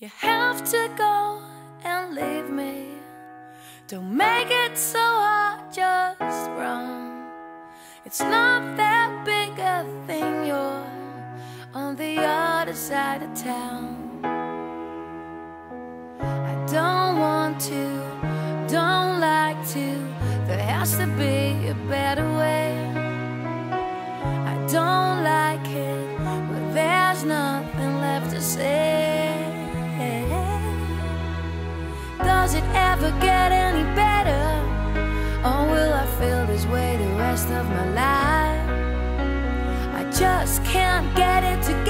You have to go and leave me. Don't make it so hard, just run. It's not that big a thing, you're on the other side of town. I don't want to, don't like to, there has to be a better way. I don't like it, but there's nothing left to say. Ever get any better? Or will I feel this way the rest of my life? I just can't get it together.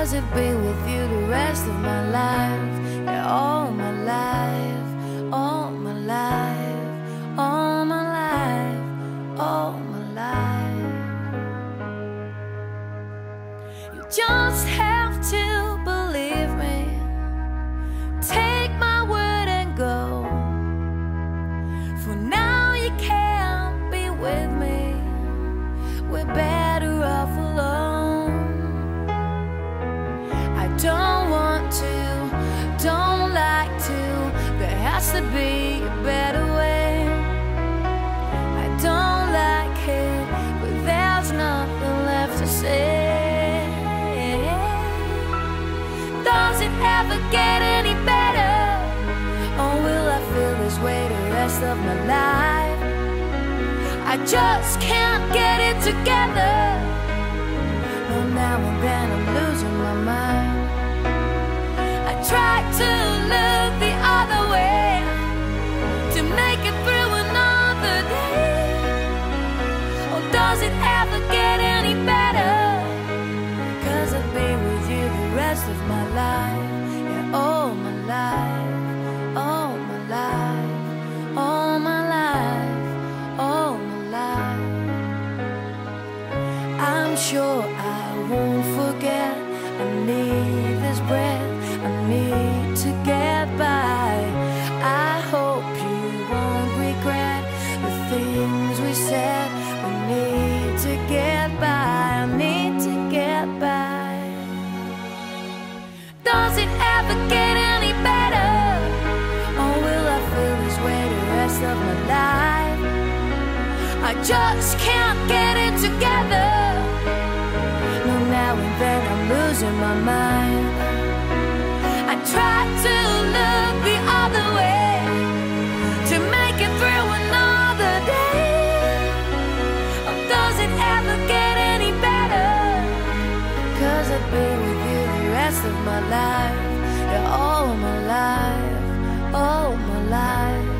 Cause it'd be with you the rest of my life. Yeah, all my life, all my life, all my life, all my life. You just have ever get any better? Or will I feel this way the rest of my life? I just can't get it together. No, now and then I'm losing my mind. I try to look the other way to make it through another day. Or does it ever get any better? Cause I've been with you the rest of my life. Sure I won't forget. I need this breath, I need to get by. I hope you won't regret the things we said. We need to get by, I need to get by. Does it ever get any better? Or will I feel this way the rest of my life? I just can't get of my mind. I try to look the other way To make it through another day. Oh, does it ever get any I've with you the rest of my life. Yeah, all my life, all my life.